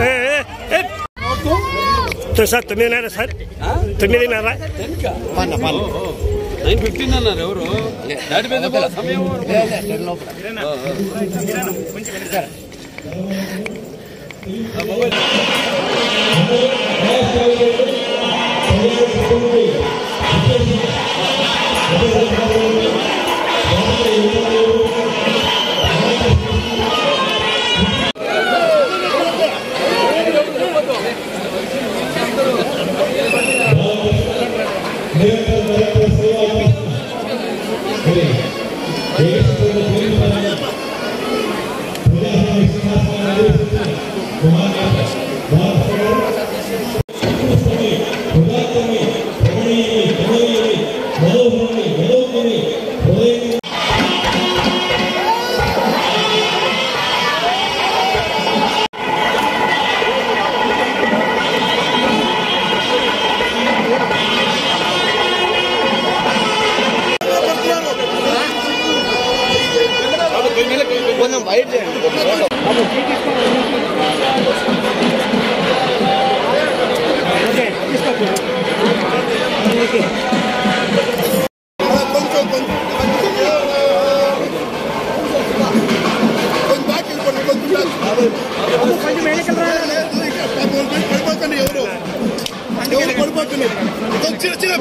ఏ, ఏ, ఏ. Sir తొమ్మిదిన్నర sir తొమ్మిదిన్నర nine fifteen అన్నారు ఎవరు దాటి మీద కూడా సమయం కొంచెం Gracias. కొంచెం బాగా వెళ్ళిపోండి కొంచెం పడిపోతుంది ఎవరు ఎవరు పడిపోతున్నారు కొంచెం చిన్న చిన్న